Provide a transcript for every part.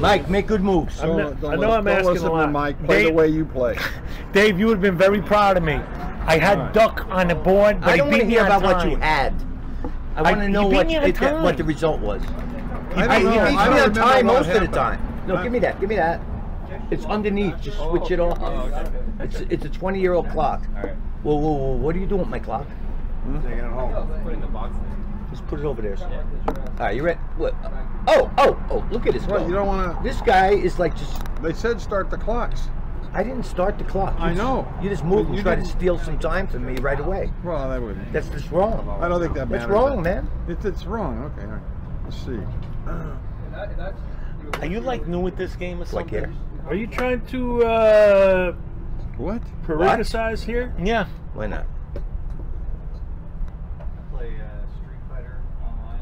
Mike, make good moves. I'm Don't- I know listen- I'm asking listen a to lot. Mike. Play the way you play. Dave, you would have been very proud of me. I had Alright. duck on the board, but I he don't want beat to me hear on about what you had. I I- want to know what it- that- what the result was. I I, don't he know. beats me on time what most of the time. No, I- give me that. Give me that. It's underneath. Just oh, switch it off. Oh, it's it's a 20 year old clock. Whoa, whoa, whoa! What are you doing with my clock? Taking it home. Putting the box Just put it over there. All right, you ready? What? Oh, oh, oh! Look at this. Well, you don't want to. This guy is like just. They said start the clocks. I didn't start the clock. You I just- know. You just moved and You tried to didn't- steal some time from me right away. Well, that wouldn't. That's just wrong. I don't think that That's matters. wrong, man. It's, it's wrong. Okay, all right. Let's see. Are you like new at this game or Like something? here. Are you trying to uh, What? criticize here? Yeah. Why not? play uh, Street Fighter online.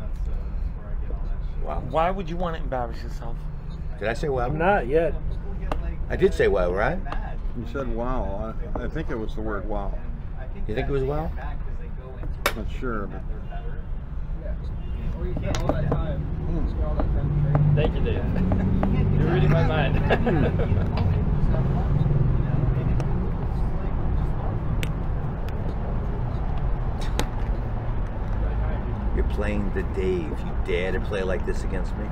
That's, uh, that's where I get all that shit. Wow. Why would you want to embarrass yourself? Did I say wow? I'm not yet. People get, like, I did say wow, right? You said wow. I, I think it was the word wow. I You think it was they wow? get mad 'cause they go into Not sure, but. they're better. Or you can't all that time. Hmm. Spend all that time training. Thank you, Dave. You're reading my mind. playing the Dave. You dare to play like this against me?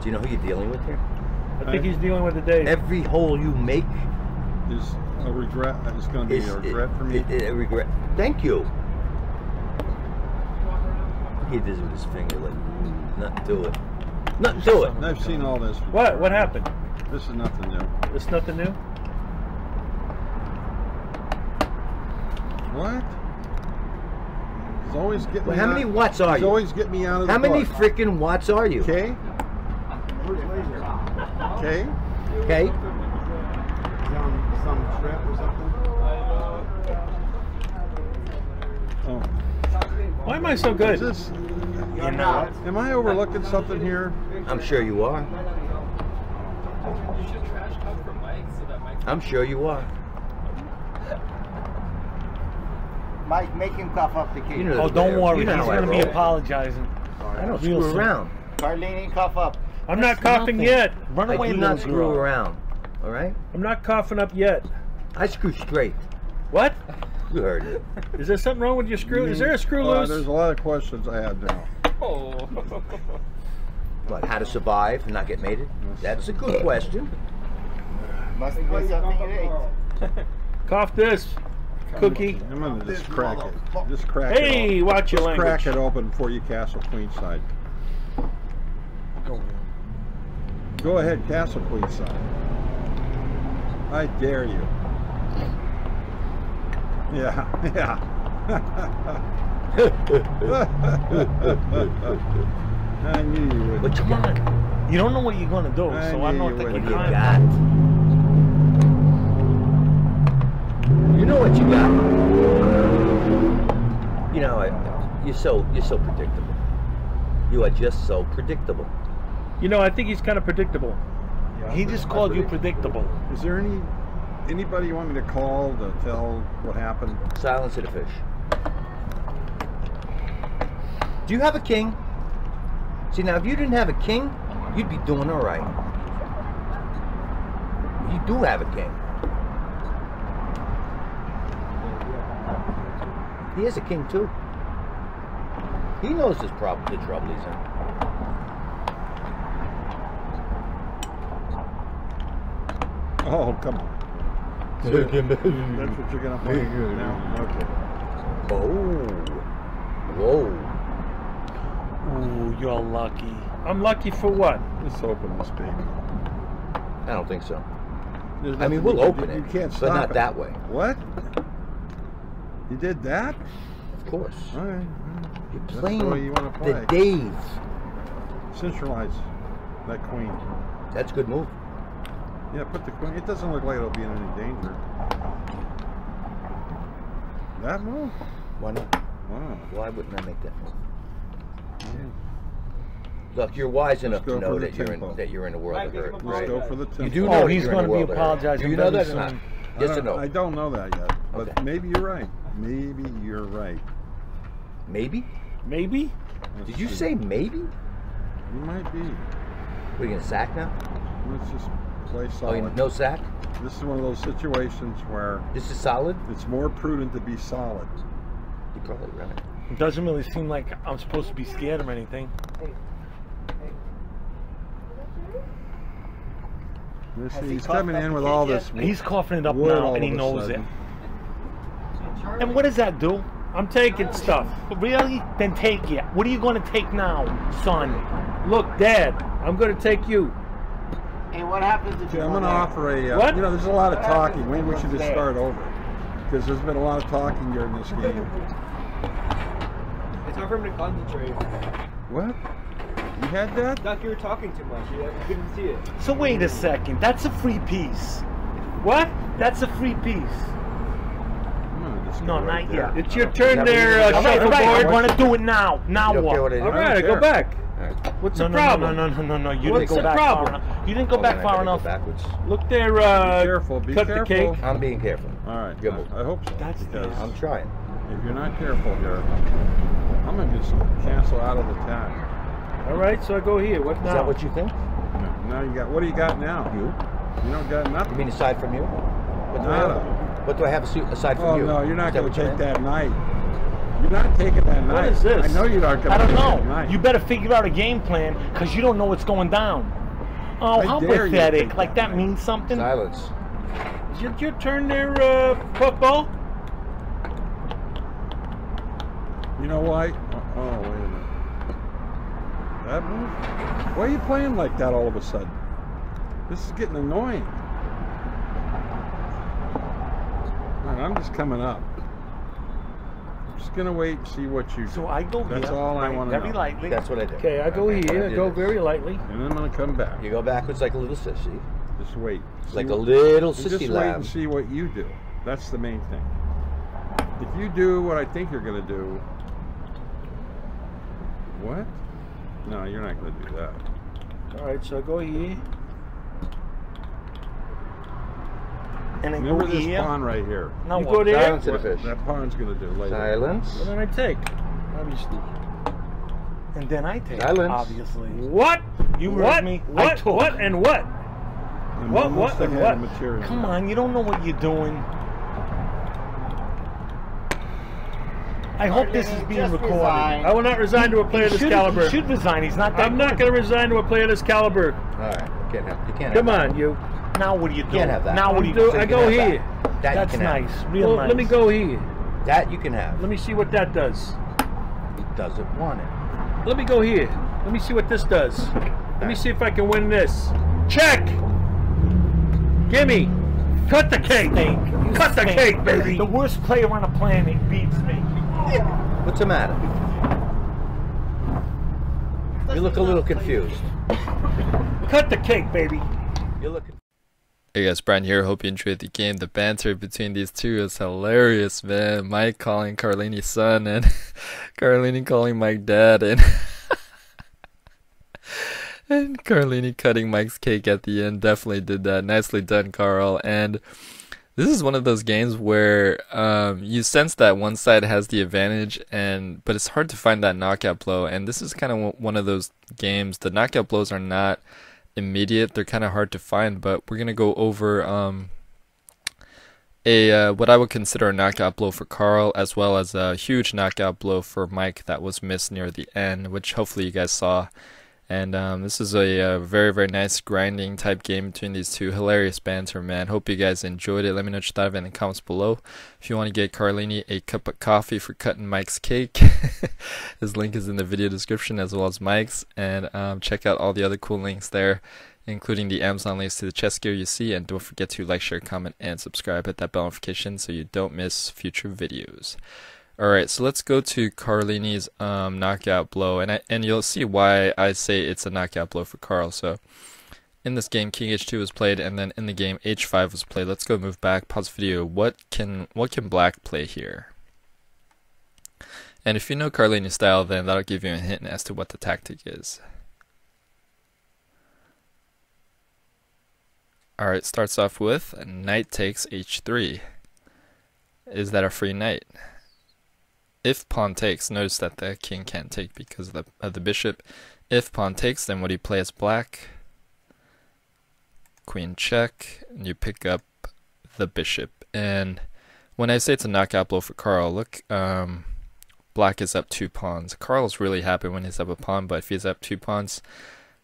Do you know who you're dealing with here? I think he's dealing with the day. Every hole you make Is a regret. It's going to be is a regret for me. it- it- a regret. Thank you. He does with his finger like mm, nothing to it. Nothing to it. I've seen all this. What? What happened? This is nothing new. It's nothing new. What? He's always getting Well, me how out- many watts are He's you? always getting me out of the How many book. freaking watts are you? K? K? Okay. Is on some trip or something? Oh. Why am I so good? Is this, You know. am I overlooking something here? I'm sure you are. You should trash talk for Mike so that Mike. I'm sure you are. Mike, make him cough up the key. You know Oh, don't way- worry. you know He's going to be roll. apologizing. I don't Real screw simple. around. Carlini, cough up. I'm That's not coughing nothing. yet. Run I away, do not screw girl. around. All right? I'm not coughing up yet. I screw straight. What? You heard it. Is there something wrong with your screw? Is there a screw Uh, loose? there's a lot of questions I have now. Oh. What? How to survive and not get mated? That's a good question. Must have been something you ate. Cough this, cookie. I'm gonna just crack it. Just crack it. Hey, open. watch your Just language. crack it open before you castle queenside. Go ahead, castle queenside. I dare you. Yeah, yeah. I knew you would. What you Come on. You don't know what you're going to do, I so I knew don't you think you What do you got? So you're so predictable. You are just so predictable. You know, I think he's kind of predictable. He just called you predictable. Is there any anybody you want me to call to tell what happened? Silence of the fish. Do you have a king? See now, if you didn't have a king, you'd be doing all right. You do have a king. He is a king too. He knows this problem, the trouble he's in. Oh, come on. So that's what you're gonna play now? Okay. Oh, whoa! Ooh, you're lucky. I'm lucky for what? Let's open this baby. I don't think so. I mean, we'll open do. it, You can't but stop not it. that way. What? You did that? Of course. All right. all right. You're playing the way you play. the Dave. Centralize that queen. That's a good move. Yeah, put the queen. It doesn't look like it'll be in any danger. That move? Why not? Wow. Why wouldn't I make that move? Look, you're wise enough to know that you're in tempo. that you're in a world of hurt, Let's right? go for the tempo. You do Oh, know that he's you're in a gonna be world of hurt. apologizing Do you know very that or not? I Yes or don't- no? I don't know that yet, but Okay. maybe you're right. Maybe you're right. Maybe? Maybe? Let's Did you see. say maybe? You might be. What, are you gonna sack now? Let's just play Oh, solid. you, no sack? This is one of those situations where This is solid? it's more prudent to be solid. You're probably right. It doesn't really seem like I'm supposed to be scared of anything. This, Has he he's coughed coming in with all yet? this. He's coughing it up now, and he of a knows it. And what does that do? I'm taking stuff. Really? Then take it. What are you going to take now, son? Look, Dad, I'm gonna take you. Hey, what happens if Okay, you I'm going to offer a. Uh, What? You know, there's a lot of What talking. Maybe we he should goes just start over because there's been a lot of talking during this game. It's hard for him to concentrate. What? You had that? Doc, you were talking too much. You, you couldn't see it. So wait a second. That's a free piece. What? That's a free piece. I'm No, go right not yet. It's your turn there, uh, All right, all right. I shuffleboard. want to do it now. Now You okay what? with it? All I don't go back. Alright. What's no, the no, problem? No, no, no, no, no. You What's didn't go the back problem? far enough. You didn't go Oh, back far gotta go enough. Backwards. Look there, uh, Be careful. Be cut careful. the cake. I'm being careful. All right. Good move. I, I hope so. That's because the- I'm trying. if you're not careful here, I'm gonna just cancel out of the tag. All right, so I go here. What Is now? Is that what you think? No, now you got. What do you got now? You? You don't got nothing. You mean aside from you? What do I Nada. Have? What do I have asi- aside from Oh you? no, you're not gonna take that night. You're not taking that What night. is this? I know you aren't gonna take it. I don't know. You better figure out a game plan because you don't know what's going down. Oh, I how dare pathetic. Like that that means something? Silence. Is it your turn there, uh, puffball? You know why? Oh, oh, wait a minute. That move? Why are you playing like that all of a sudden? This is getting annoying. All right, I'm just coming up. I'm just gonna wait and see what you do. So I go That's here. all I right, wanna Very know. lightly. That's what I did. Okay, I go Okay, here. I I did go this. very lightly. and then I'm gonna come back. You go backwards like a little sissy. Just wait. See Like a what- little and just wait lamb. and see what you do. That's the main thing. If you do what I think you're gonna do, what? No, you're not gonna do that. All right, so I go here. And then Remember go this here. pawn right here. Now You what? go there? Silence to the What fish. that pawn's gonna do later. Silence. What did I take? Obviously. And then I take. it, Silence. Obviously. What? You what? heard me. What? took. What and what? I'm What, what, and what? Material. Come on, you don't know what you're doing. I hope this is being recorded. resign. I will not resign to a player this should- caliber. He should resign. He's not that I'm not going to resign to a player this caliber. All right. You can't have. You can't. Come have on, you. Now what do you do? can't have that. Now what do you do- do? I You go here. That, that That's nice. Have. Real Well, nice. let me go here. That you can have. Let me see what that does. He doesn't want it. Let me go here. Let me see what this does. Let me see if I can win this. Check. Gimme. Cut the cake. Stink. You Cut the cake, baby. The worst player on the planet beats me. What's the matter? You look a little confused. Cut the cake, baby. You're looking. Hey guys, Brian here. Hope you enjoyed the game. The banter between these two is hilarious, man. Mike calling Carlini son and Carlini calling Mike dad and and Carlini cutting Mike's cake at the end. Definitely did that. Nicely done, Carl. And this is one of those games where um, you sense that one side has the advantage, and but it's hard to find that knockout blow. And this is kind of one of those games. The knockout blows are not immediate. They're kind of hard to find, but we're gonna go over um, a uh, what I would consider a knockout blow for Carl, as well as a huge knockout blow for Mike that was missed near the end, which hopefully you guys saw. And um, this is a, uh very very nice grinding type game between these two. Hilarious banter, man. Hope you guys enjoyed it. Let me know what you thought of it in the comments below. If you want to get Carlini a cup of coffee for cutting Mike's cake, his link is in the video description as well as Mike's. And um, check out all the other cool links there including the Amazon links to the chess gear you see. And don't forget to like, share, comment, and subscribe. Hit that bell notification so you don't miss future videos. All right, so let's go to Carlini's um, knockout blow, and I, and you'll see why I say it's a knockout blow for Carl. So in this game, King H2 was played, and then in the game, H5 was played. Let's go move back, pause video. What can what can Black play here? And if you know Carlini's style, then that'll give you a hint as to what the tactic is. Alright, starts off with knight takes h3. Is that a free knight? If pawn takes, notice that the king can't take because of the, of the bishop. If pawn takes, then what do you play as black? queen check, and you pick up the bishop. And when I say it's a knockout blow for Carl, look, um, black is up two pawns. Carl's really happy when he's up a pawn, but if he's up two pawns,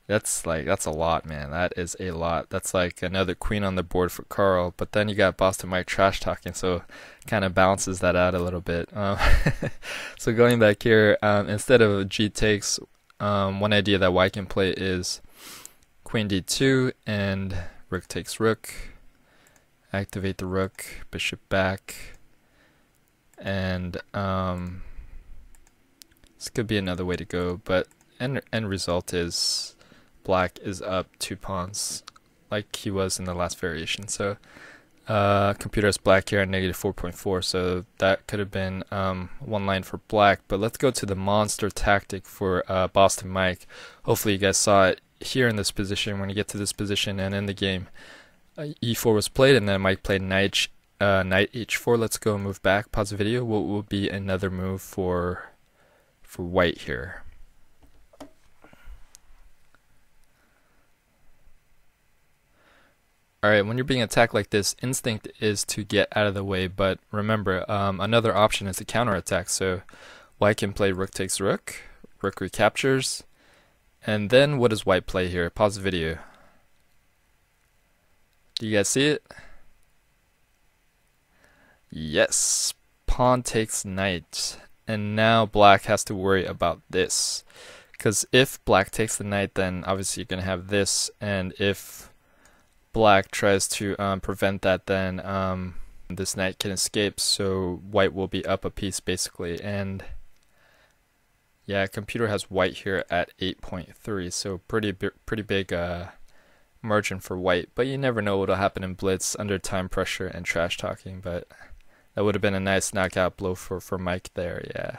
that's like that's a lot, man. That is a lot. That's like another queen on the board for Carl. But then you got Boston Mike trash talking, so kind of balances that out a little bit. Um, so going back here, um, instead of G takes, um, one idea that White can play is Queen D2 and Rook takes Rook. Activate the Rook, Bishop back, and um, this could be another way to go. But end end result is black is up two pawns like he was in the last variation. So uh, computer is black here at negative 4.4, so that could have been um, one line for black. But let's go to the monster tactic for uh, Boston Mike. Hopefully you guys saw it here in this position when you get to this position and in the game. Uh, e4 was played and then Mike played knight, uh, knight h4. Let's go move back, pause the video. What will be another move for for white here? Alright, when you're being attacked like this, instinct is to get out of the way, but remember, um, another option is to counterattack. So white can play rook takes rook, rook recaptures, and then what does white play here? Pause the video. Do you guys see it? Yes, pawn takes knight, and now black has to worry about this. Because if black takes the knight, then obviously you're going to have this, and if black tries to um, prevent that, then um, this knight can escape. So white will be up a piece basically. And yeah, computer has white here at 8.3, so pretty pretty big uh, margin for white. But you never know what'll happen in blitz under time pressure and trash talking. But that would have been a nice knockout blow for for Mike there. Yeah.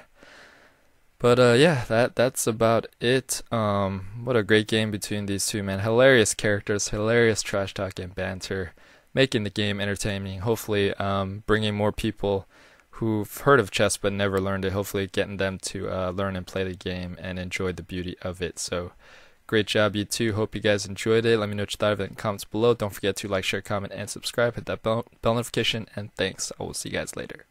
But uh, yeah, that that's about it. Um, what a great game between these two, man! Hilarious characters, hilarious trash talk and banter, making the game entertaining. Hopefully, um, bringing more people who've heard of chess but never learned it. Hopefully, getting them to uh, learn and play the game and enjoy the beauty of it. So, great job, you two. Hope you guys enjoyed it. Let me know what you thought of it in the comments below. Don't forget to like, share, comment, and subscribe. Hit that bell, bell notification. And thanks. I will see you guys later.